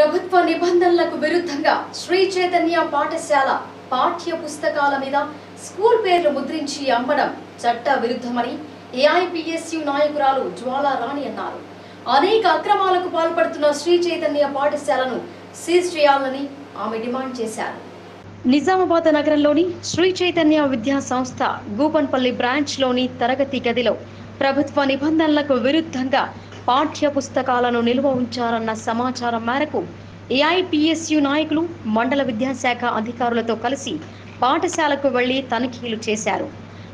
ప్రభుత్వ నిబంధనలకు విరుద్ధంగా శ్రీ చైతన్య పాఠశాల పాఠ్య పుస్తకాల మీద స్కూల్ పేర్లు ముద్రించి అమ్మడం చట్ట విరుద్ధమని ఏఐపిఎస్యు నాయకురాలు జ్వాలా రాణి అన్నారు. అనేక అక్రమాలకు పాల్పడుతున్న శ్రీ చైతన్య పాఠశాలను సీజ్ చేయాలని ఆమె డిమాండ్ చేశారు. నిజామాబాద్ నగరంలోని శ్రీ చైతన్య విద్యా సంస్థ గూపన్పల్లి బ్రాంచ్లోని తరగతి గదిలో ప్రభుత్వ నిబంధనలకు విరుద్ధంగా పాఠ్య పుస్తకాలను నిల్వ ఉంచారన్న సమాచారం మేరకు ఏఐపిఎస్యు నాయకులు మండల విద్యాశాఖ అధికారులతో కలిసి పాఠశాలకు వెళ్ళి తనిఖీలు చేశారు.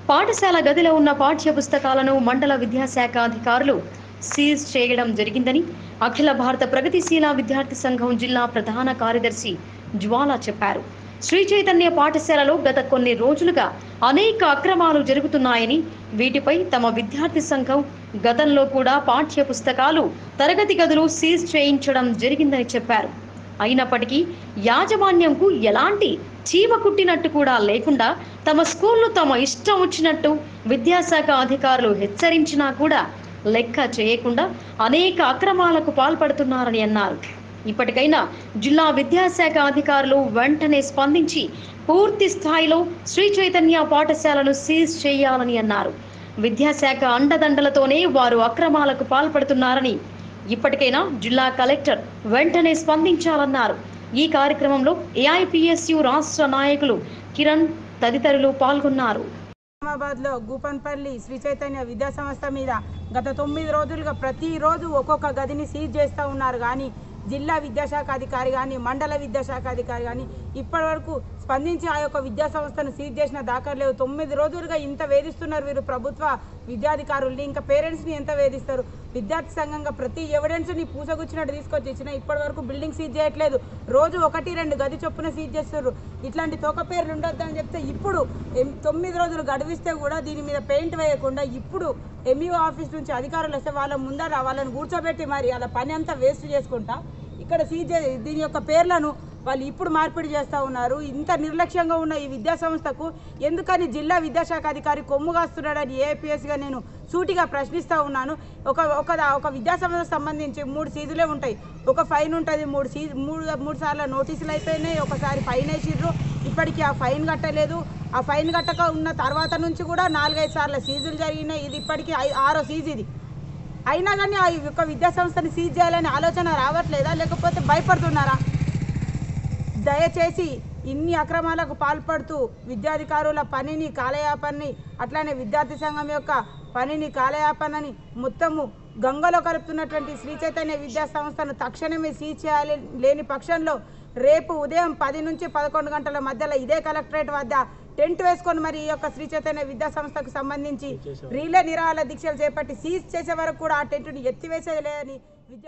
పాఠశాల గదిలో ఉన్న పాఠ్య పుస్తకాలను మండల విద్యాశాఖ అధికారులు సీజ్ చేయడం జరిగిందని అఖిల భారత ప్రగతిశీల విద్యార్థి సంఘం జిల్లా ప్రధాన కార్యదర్శి జ్వాల చెప్పారు. శ్రీ చైతన్య పాఠశాలలో గత కొన్ని రోజులుగా అనేక అక్రమాలు జరుగుతున్నాయని వీటిపై తమ విద్యార్థి సంఘం గతంలో కూడా పాఠ్య పుస్తకాలు తరగతి గదులు సీజ్ చేయించడం జరిగిందని చెప్పారు. అయినప్పటికీ యాజమాన్యంకు ఎలాంటి చీమ కుట్టినట్టు కూడా లేకుండా తమ స్కూల్ను తమ ఇష్టం వచ్చినట్టు విద్యాశాఖ అధికారులు హెచ్చరించినా కూడా లెక్క చేయకుండా అనేక అక్రమాలకు పాల్పడుతున్నారని అన్నారు. ఇప్పటికైనా జిల్లా విద్యాశాఖ అధికారులు వెంటనే స్పందించి పూర్తి స్థాయిలో శ్రీ చైతన్య పాఠశాలను సీజ్ చేయాలని అన్నారు. విద్యాశాఖ అండదండలతోనే వారు అక్రమాలకు పాల్పడుతున్నారని ఇప్పటికైనా జిల్లా కలెక్టర్ వెంటనే స్పందించాలన్నారు. ఈ కార్యక్రమంలో ఏఐపిఎస్యు రాష్ట్ర నాయకులు కిరణ్ తదితరులు పాల్గొన్నారు. నిజామాబాద్లో గూపన్పల్లి శ్రీ చైతన్య విద్యా సంస్థ మీద గత తొమ్మిది రోజులుగా ప్రతిరోజు ఒక్కొక్క గదిని సీజ్ చేస్తూ ఉన్నారు. కానీ జిల్లా విద్యాశాఖ అధికారి కానీ మండల విద్యాశాఖ అధికారి కానీ ఇప్పటివరకు స్పందించి ఆ యొక్క విద్యా సంస్థను సీజ్ చేసిన దాఖలు లేవు. తొమ్మిది రోజులుగా ఇంత వేధిస్తున్నారు వీరు ప్రభుత్వ విద్యాధికారుల్ని. ఇంకా పేరెంట్స్ని ఎంత వేధిస్తారు? విద్యార్థి సంఘంగా ప్రతి ఎవిడెన్స్ని పూసగుచ్చినట్టు తీసుకొచ్చి ఇచ్చిన ఇప్పటి వరకు బిల్డింగ్ సీజ్ చేయట్లేదు. రోజు ఒకటి రెండు గది చొప్పున సీజ్ చేస్తారు ఇట్లాంటి తోక పేర్లు ఉండొద్దని చెప్తే ఇప్పుడు తొమ్మిది రోజులు గడివిస్తే కూడా దీని మీద పెయింట్ వేయకుండా ఇప్పుడు ఎంఈఓ ఆఫీస్ నుంచి అధికారులు వస్తే వాళ్ళ ముందర వాళ్ళని కూర్చోబెట్టి మరి అలా పని అంతా వేస్ట్ చేసుకుంటా? ఇక్కడ సీజే దీని యొక్క పేర్లను వాళ్ళు ఇప్పుడు మార్పిడి చేస్తూ ఉన్నారు. ఇంత నిర్లక్ష్యంగా ఉన్న ఈ విద్యా సంస్థకు ఎందుకని జిల్లా విద్యాశాఖ అధికారి కొమ్ముగాస్తున్నాడని ఏపీఎస్గా నేను సూటిగా ప్రశ్నిస్తూ ఉన్నాను. ఒక ఒక ఒక విద్యా సంస్థకు సంబంధించి మూడు సీజులే ఉంటాయి. ఒక ఫైన్ ఉంటుంది మూడు సీజ్ మూడు మూడు సార్లు నోటీసులు అయిపోయినాయి ఒకసారి ఫైన్ వేసిర్రు. ఇప్పటికీ ఆ ఫైన్ కట్టలేదు. ఆ ఫైన్ కట్టక ఉన్న తర్వాత నుంచి కూడా నాలుగైదు సార్లు సీజులు జరిగినాయి. ఇది ఇప్పటికీ ఆరో సీజు ఇది. అయినా కానీ ఆ యొక్క విద్యా సంస్థని సీజ్ చేయాలనే ఆలోచన రావట్లేదా? లేకపోతే భయపడుతున్నారా? దయచేసి ఇన్ని అక్రమాలకు పాల్పడుతూ విద్యాధికారుల పనిని కాలయాపనని అట్లానే విద్యార్థి సంఘం యొక్క పనిని కాలయాపనని మొత్తము గంగలో కలుపుతున్నటువంటి శ్రీ చైతన్య విద్యా సంస్థను తక్షణమే సీజ్ చేయాలి లేని పక్షంలో రేపు ఉదయం పది నుంచి పదకొండు గంటల మధ్యలో ఇదే కలెక్టరేట్ వద్ద టెంట్ వేసుకొని మరి ఈ యొక్క శ్రీ చైతన్య విద్యా సంస్థకు సంబంధించి రీలే నిరాహార దీక్షలు చేపట్టి సీజ్ చేసే వరకు కూడా ఆ టెంట్ని ఎత్తివేసేది లేదని విద్యా